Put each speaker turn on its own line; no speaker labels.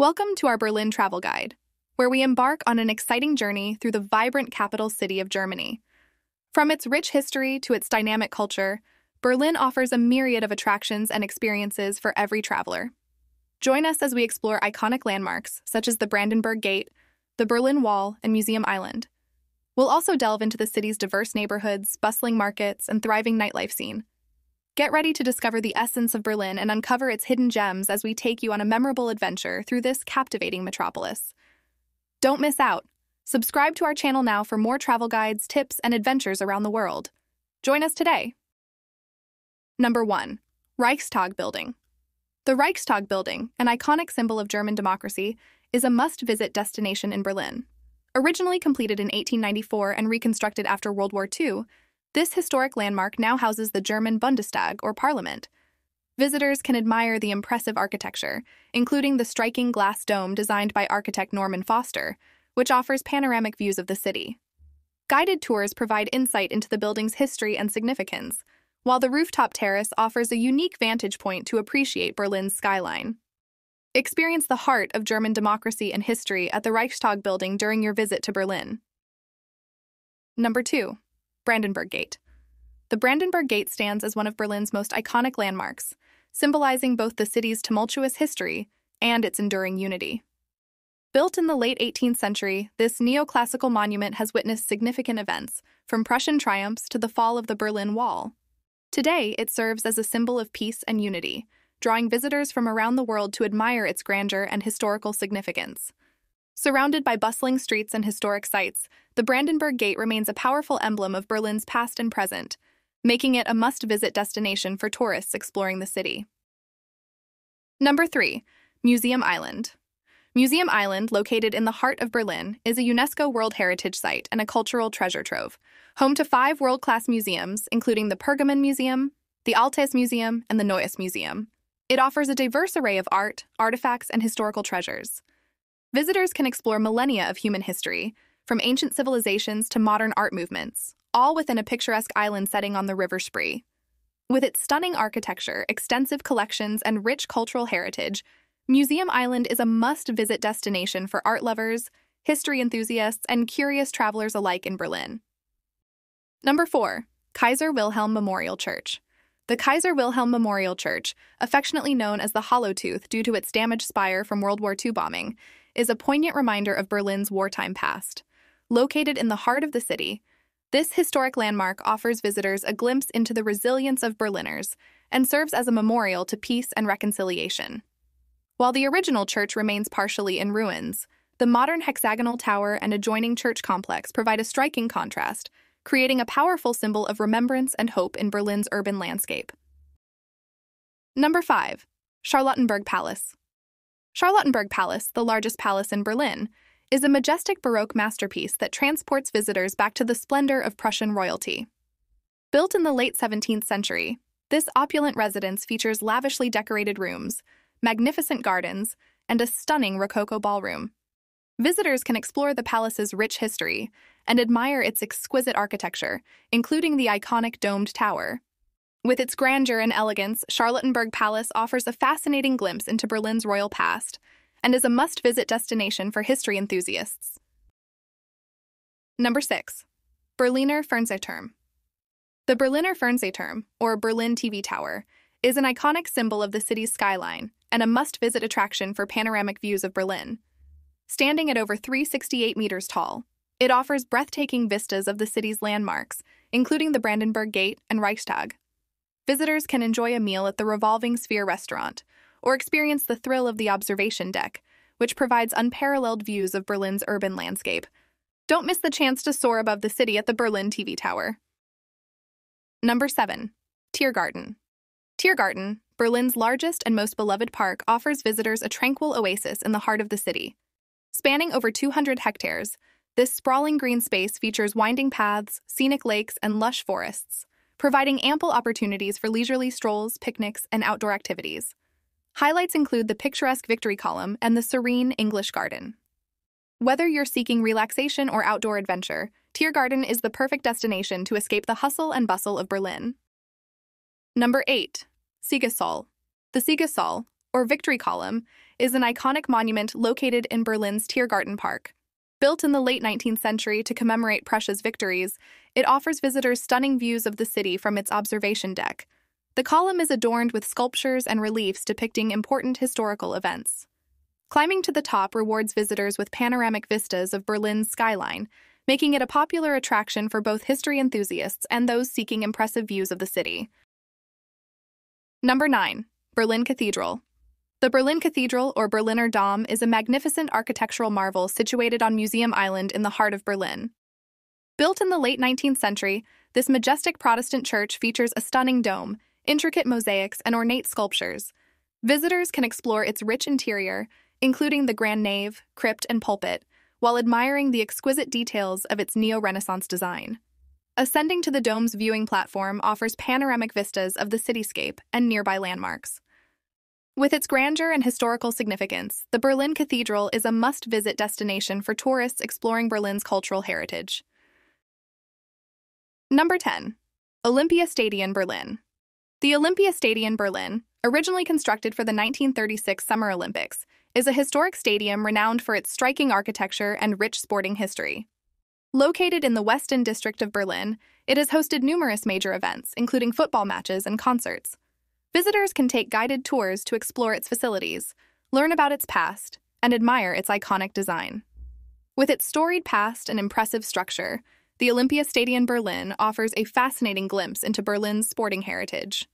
Welcome to our Berlin travel guide, where we embark on an exciting journey through the vibrant capital city of Germany. From its rich history to its dynamic culture, Berlin offers a myriad of attractions and experiences for every traveler. Join us as we explore iconic landmarks such as the Brandenburg Gate, the Berlin Wall, and Museum Island. We'll also delve into the city's diverse neighborhoods, bustling markets, and thriving nightlife scene. Get ready to discover the essence of Berlin and uncover its hidden gems as we take you on a memorable adventure through this captivating metropolis. Don't miss out. Subscribe to our channel now for more travel guides, tips, and adventures around the world. Join us today. Number 1. Reichstag Building. The Reichstag Building, an iconic symbol of German democracy, is a must visit destination in Berlin. Originally completed in 1894 and reconstructed after World War II, this historic landmark now houses the German Bundestag, or parliament. Visitors can admire the impressive architecture, including the striking glass dome designed by architect Norman Foster, which offers panoramic views of the city. Guided tours provide insight into the building's history and significance, while the rooftop terrace offers a unique vantage point to appreciate Berlin's skyline. Experience the heart of German democracy and history at the Reichstag building during your visit to Berlin. Number 2. Brandenburg Gate. The Brandenburg Gate stands as one of Berlin's most iconic landmarks, symbolizing both the city's tumultuous history and its enduring unity. Built in the late 18th century, this neoclassical monument has witnessed significant events, from Prussian triumphs to the fall of the Berlin Wall. Today, it serves as a symbol of peace and unity, drawing visitors from around the world to admire its grandeur and historical significance. Surrounded by bustling streets and historic sites, the Brandenburg Gate remains a powerful emblem of Berlin's past and present, making it a must visit destination for tourists exploring the city. Number 3. Museum Island. Museum Island, located in the heart of Berlin, is a UNESCO World Heritage Site and a cultural treasure trove, home to five world class museums, including the Pergamon Museum, the Altes Museum, and the Neues Museum. It offers a diverse array of art, artifacts, and historical treasures. Visitors can explore millennia of human history, from ancient civilizations to modern art movements, all within a picturesque island setting on the River Spree. With its stunning architecture, extensive collections, and rich cultural heritage, Museum Island is a must visit destination for art lovers, history enthusiasts, and curious travelers alike in Berlin. Number 4. Kaiser Wilhelm Memorial Church. The Kaiser Wilhelm Memorial Church, affectionately known as the Hollow Tooth due to its damaged spire from World War II bombing, is a poignant reminder of Berlin's wartime past. Located in the heart of the city, this historic landmark offers visitors a glimpse into the resilience of Berliners and serves as a memorial to peace and reconciliation. While the original church remains partially in ruins, the modern hexagonal tower and adjoining church complex provide a striking contrast, creating a powerful symbol of remembrance and hope in Berlin's urban landscape. Number 5. Charlottenburg Palace. Charlottenburg Palace, the largest palace in Berlin, is a majestic Baroque masterpiece that transports visitors back to the splendor of Prussian royalty. Built in the late 17th century, this opulent residence features lavishly decorated rooms, magnificent gardens, and a stunning Rococo ballroom. Visitors can explore the palace's rich history and admire its exquisite architecture, including the iconic domed tower. With its grandeur and elegance, Charlottenburg Palace offers a fascinating glimpse into Berlin's royal past and is a must visit destination for history enthusiasts. Number 6. Berliner Fernsehturm. The Berliner Fernsehturm, or Berlin TV Tower, is an iconic symbol of the city's skyline and a must visit attraction for panoramic views of Berlin. Standing at over 368 meters tall, it offers breathtaking vistas of the city's landmarks, including the Brandenburg Gate and Reichstag. Visitors can enjoy a meal at the Revolving Sphere restaurant or experience the thrill of the observation deck, which provides unparalleled views of Berlin's urban landscape. Don't miss the chance to soar above the city at the Berlin TV Tower. Number 7. Tiergarten. Tiergarten, Berlin's largest and most beloved park, offers visitors a tranquil oasis in the heart of the city. Spanning over 200 hectares, this sprawling green space features winding paths, scenic lakes, and lush forests providing ample opportunities for leisurely strolls, picnics, and outdoor activities. Highlights include the picturesque Victory Column and the serene English Garden. Whether you're seeking relaxation or outdoor adventure, Tiergarten is the perfect destination to escape the hustle and bustle of Berlin. Number 8. Siegessäule. The Siegessäule, or Victory Column, is an iconic monument located in Berlin's Tiergarten Park. Built in the late 19th century to commemorate Prussia's victories, it offers visitors stunning views of the city from its observation deck. The column is adorned with sculptures and reliefs depicting important historical events. Climbing to the top rewards visitors with panoramic vistas of Berlin's skyline, making it a popular attraction for both history enthusiasts and those seeking impressive views of the city. Number 9. Berlin Cathedral. The Berlin Cathedral, or Berliner Dom, is a magnificent architectural marvel situated on Museum Island in the heart of Berlin. Built in the late 19th century, this majestic Protestant church features a stunning dome, intricate mosaics, and ornate sculptures. Visitors can explore its rich interior, including the grand nave, crypt, and pulpit, while admiring the exquisite details of its neo Renaissance design. Ascending to the dome's viewing platform offers panoramic vistas of the cityscape and nearby landmarks. With its grandeur and historical significance, the Berlin Cathedral is a must visit destination for tourists exploring Berlin's cultural heritage. Number 10. Olympiastadion Berlin. The Olympiastadion Berlin, originally constructed for the 1936 Summer Olympics, is a historic stadium renowned for its striking architecture and rich sporting history. Located in the Westend district of Berlin, it has hosted numerous major events, including football matches and concerts. Visitors can take guided tours to explore its facilities, learn about its past, and admire its iconic design. With its storied past and impressive structure, the Olympiastadion Berlin offers a fascinating glimpse into Berlin's sporting heritage.